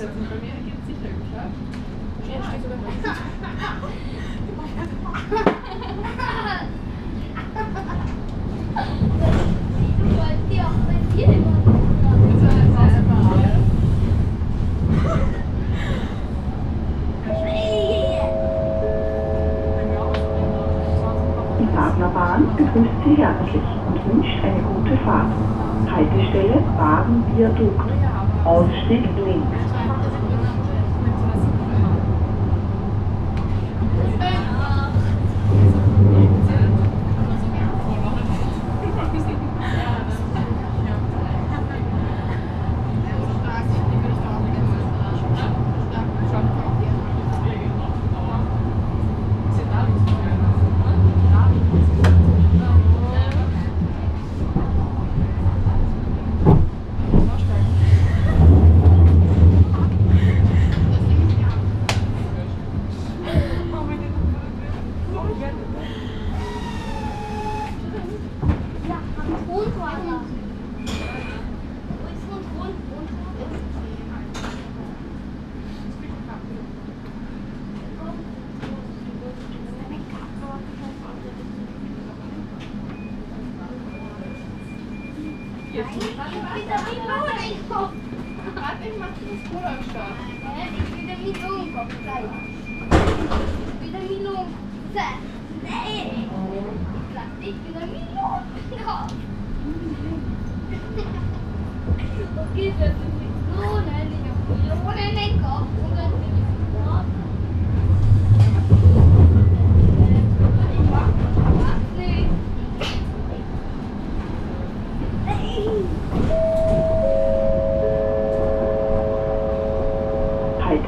aufsetzen. Bei mir geht es sicher sehr separat. Die Partnerbahn begrüßt Sie herzlich und wünscht eine gute Fahrt. Haltestelle Wagen-Viadukt. Ausstieg links.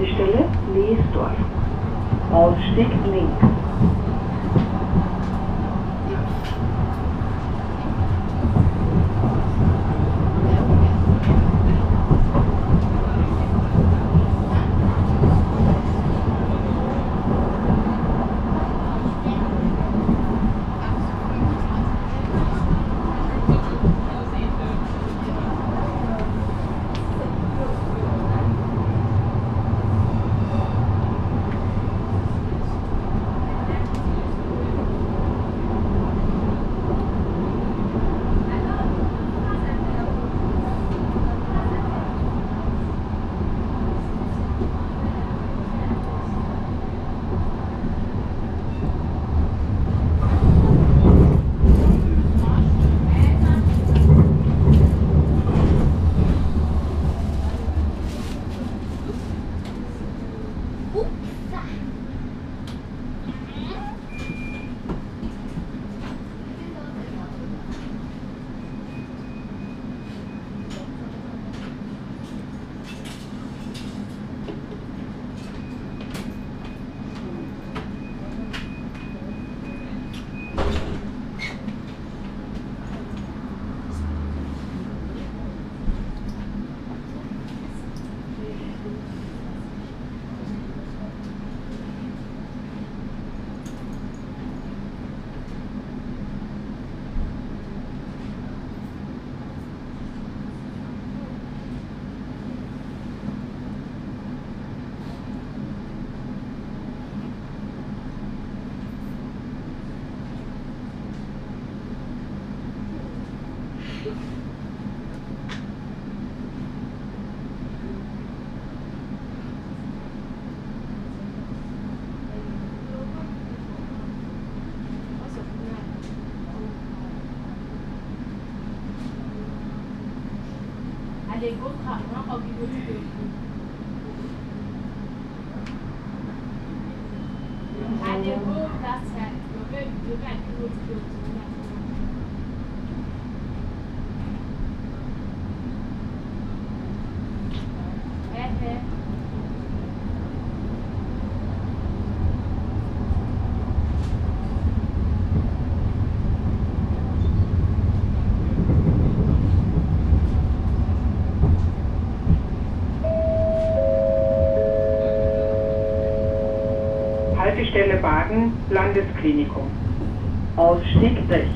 Haltestelle Leesdorf. Ausstieg links. Haltestelle Baden, Landesklinikum. Ausstieg rechts.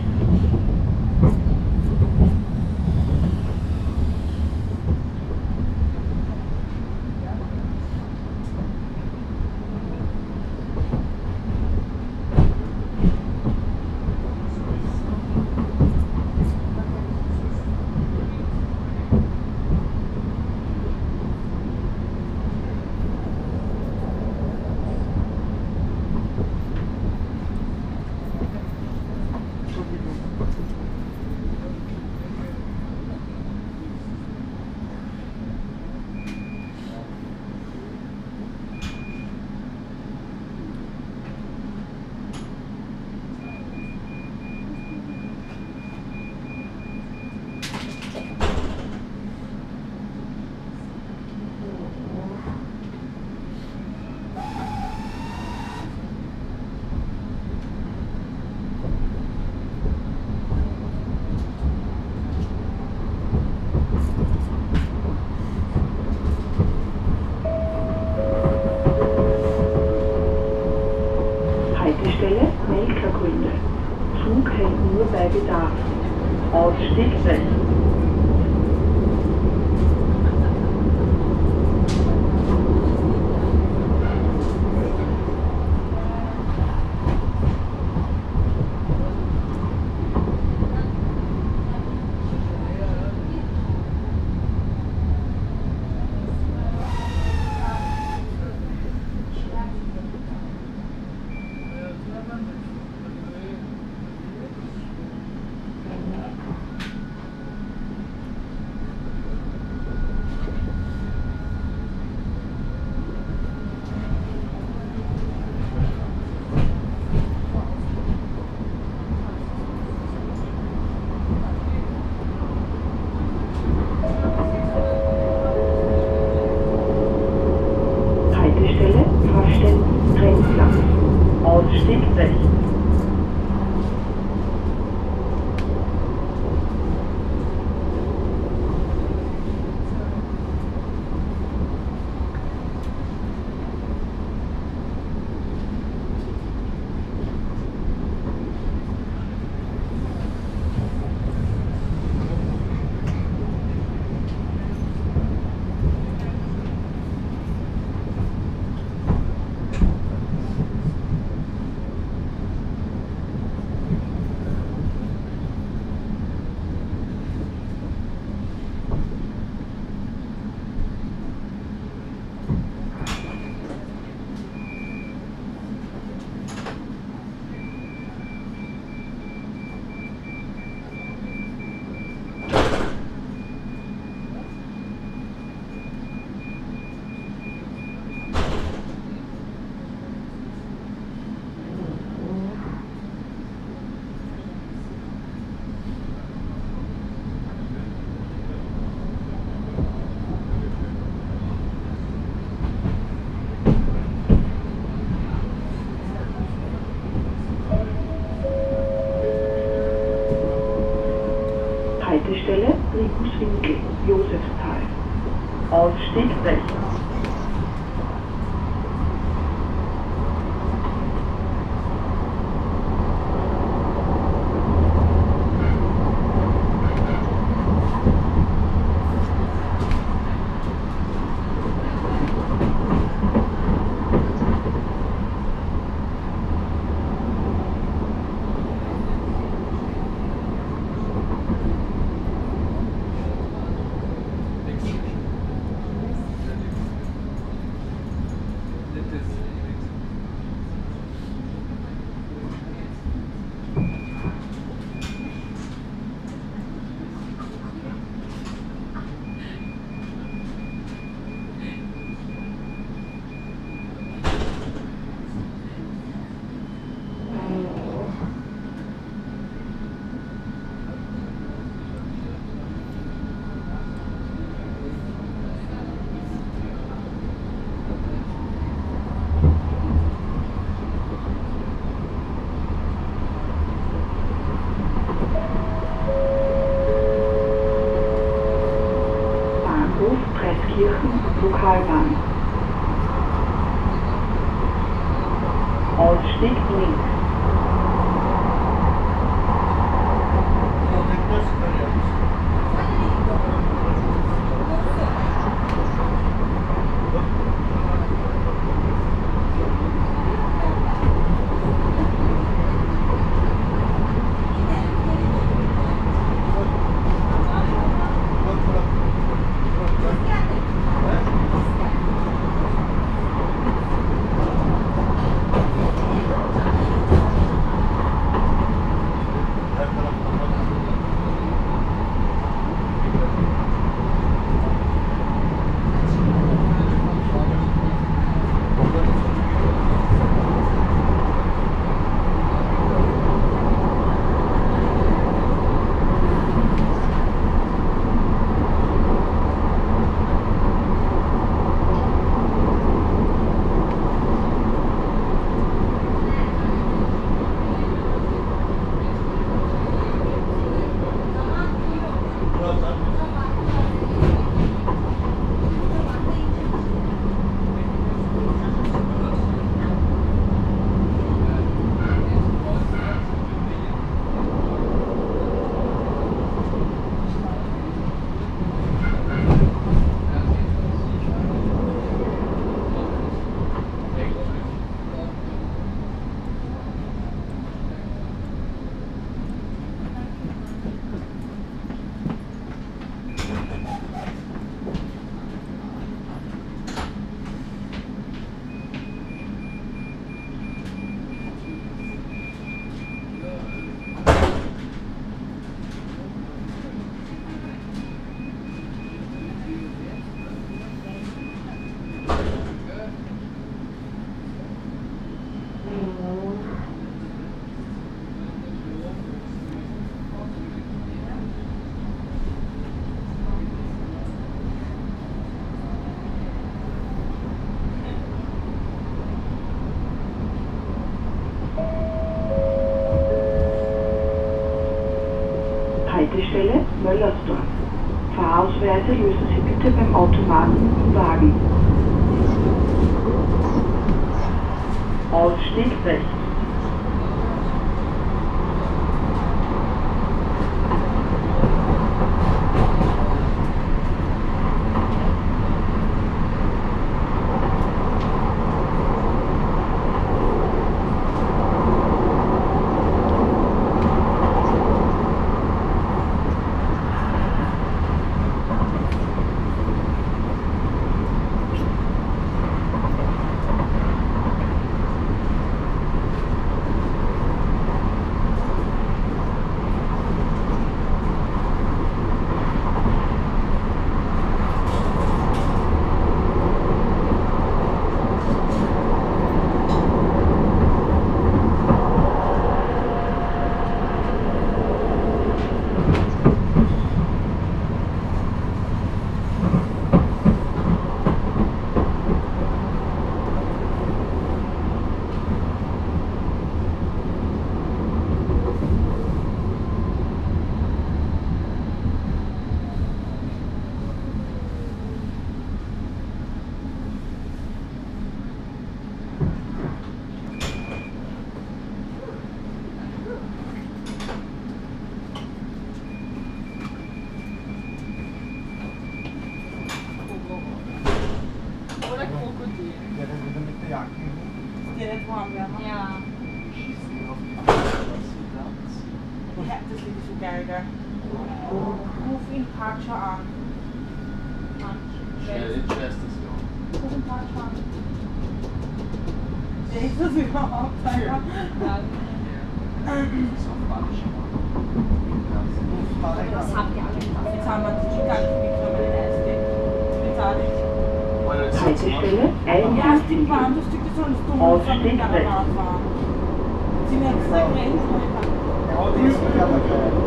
Preskirchen Lokalbahn. Ausstieg links. seriöse Gebiete beim Automaten sagen. Ausstieg rechts. 好吃。嗯。好吃。好吃。好吃。好吃。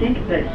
Ausstieg rechts.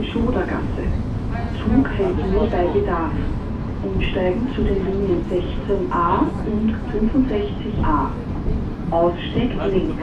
Schodergasse. Zug hält nur bei Bedarf. Umsteigen zu den Linien 16a und 65a. Aussteig links.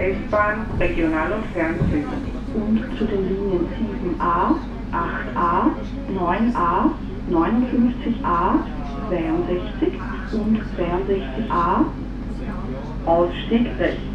S-Bahn, Regional- und Fernzügen. Und zu den Linien 7a, 8a, 9a, 59a, 62 und 62a. Ausstieg rechts.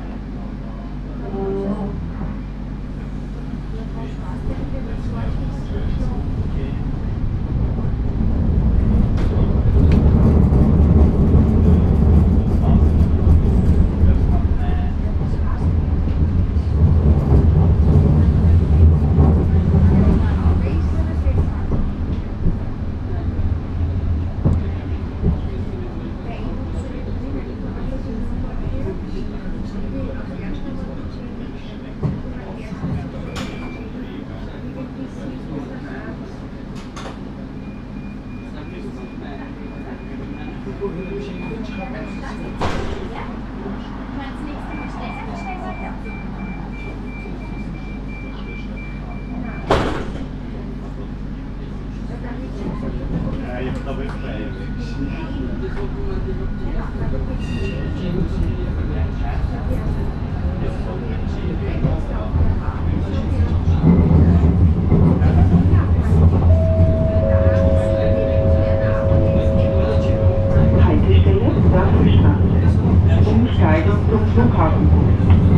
Umsteigen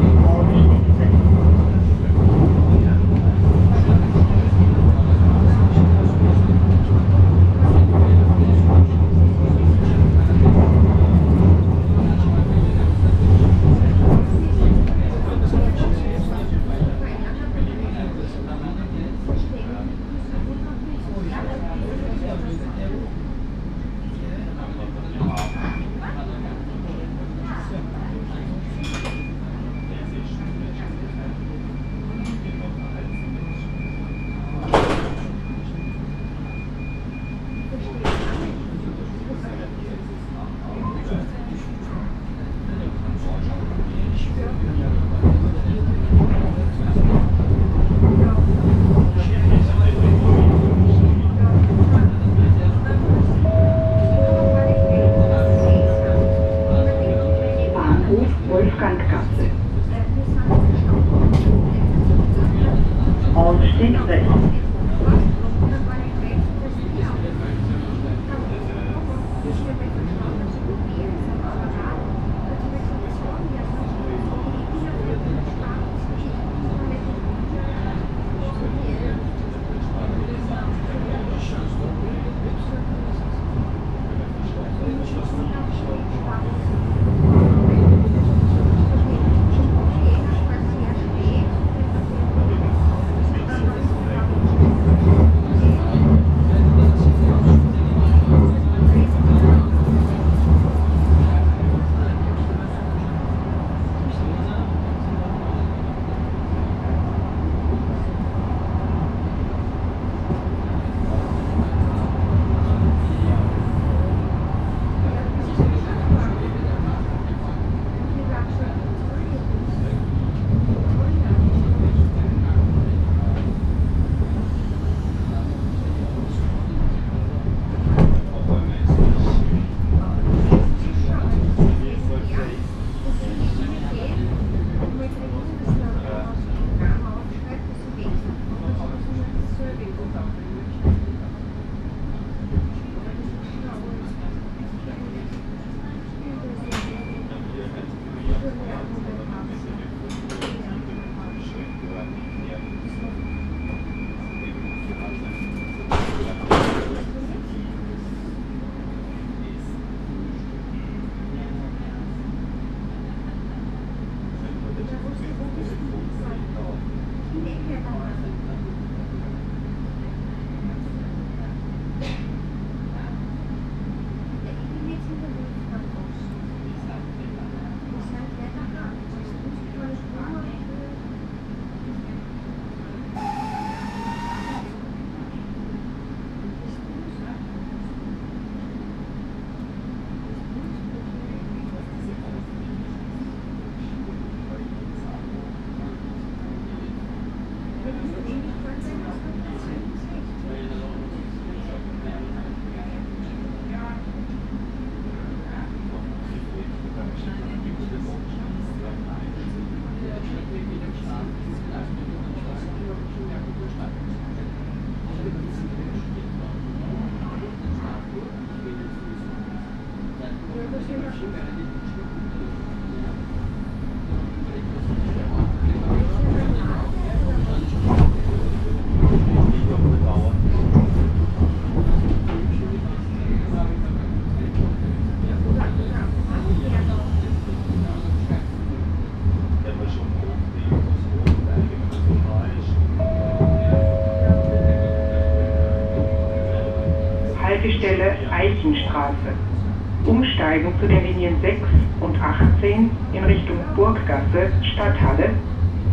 Umsteigen zu den Linien 6 und 18 in Richtung Burggasse, Stadthalle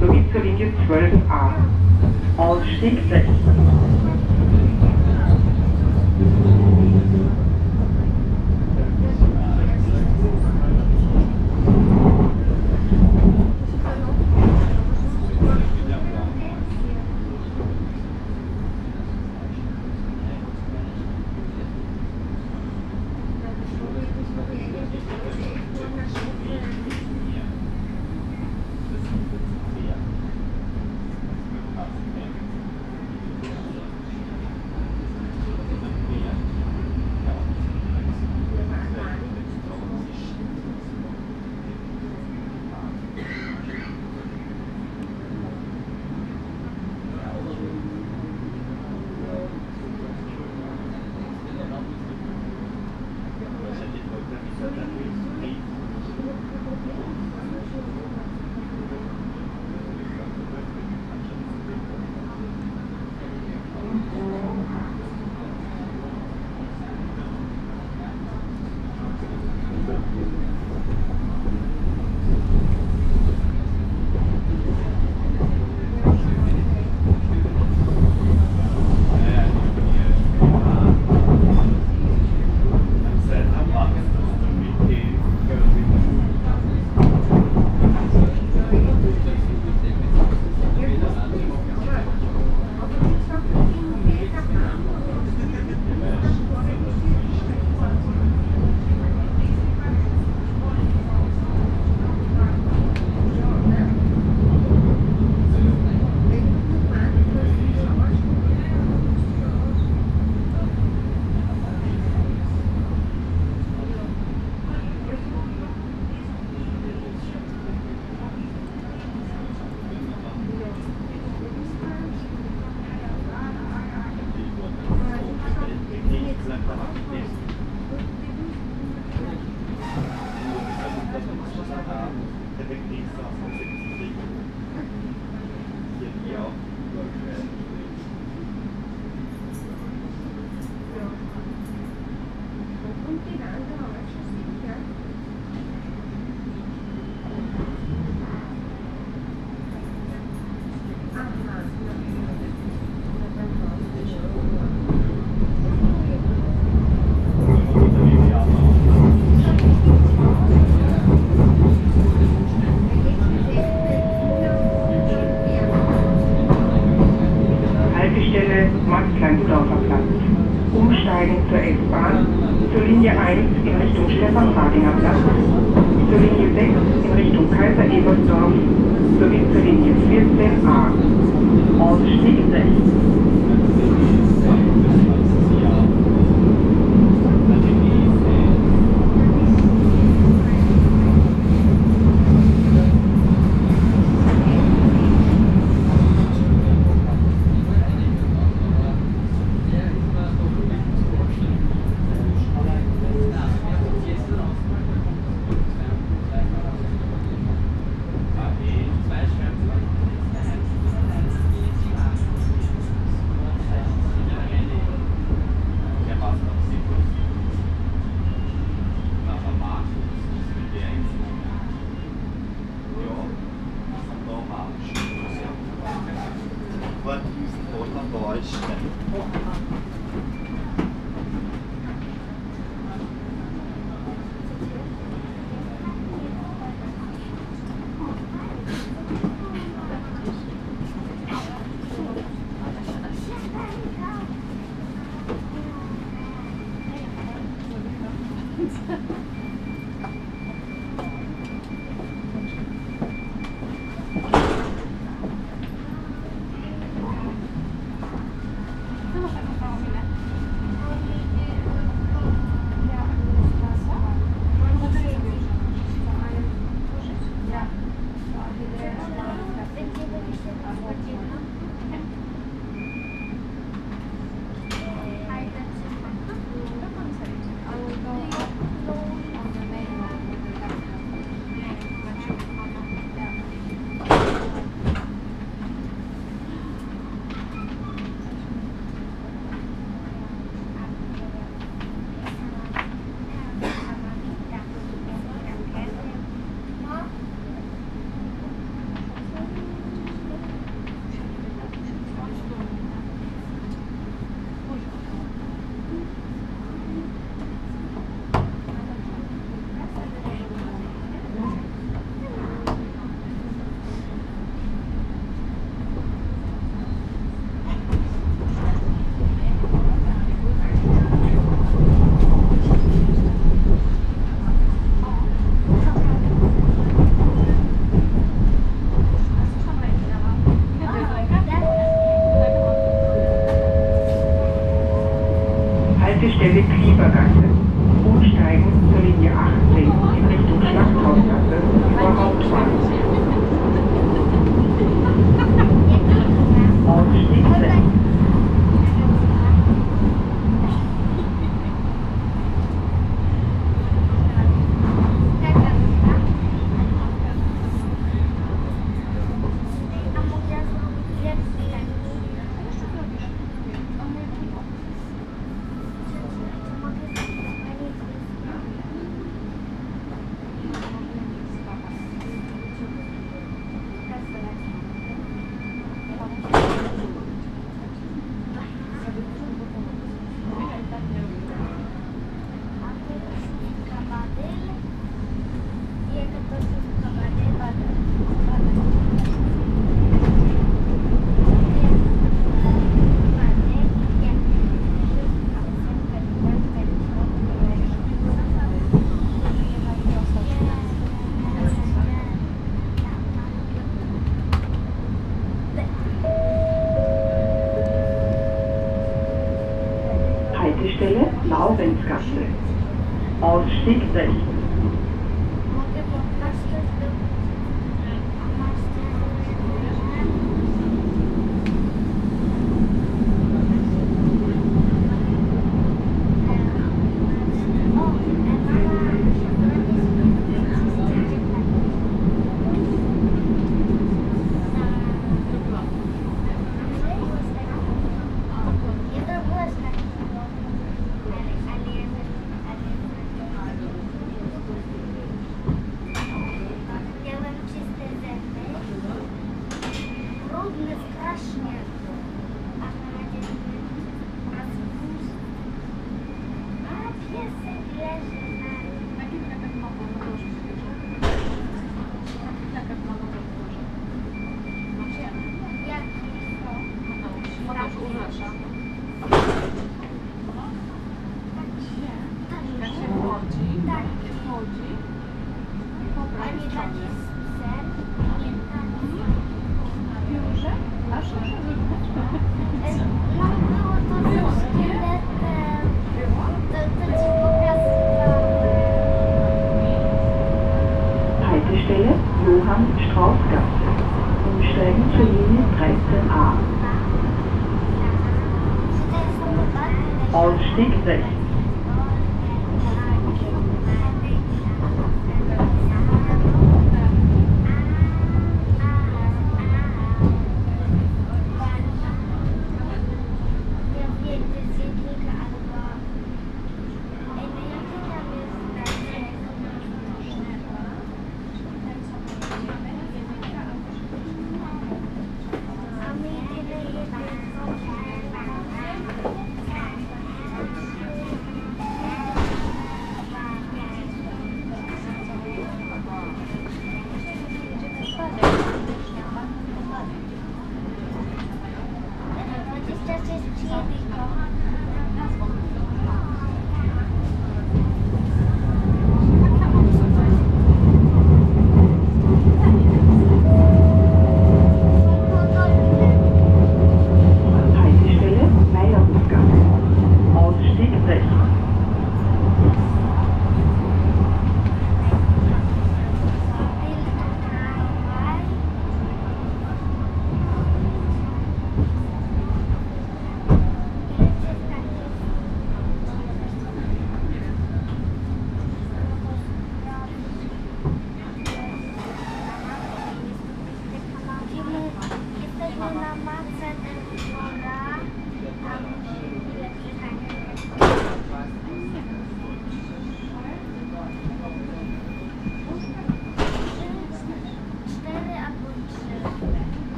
sowie zur Linie 12a. Ausstieg 6.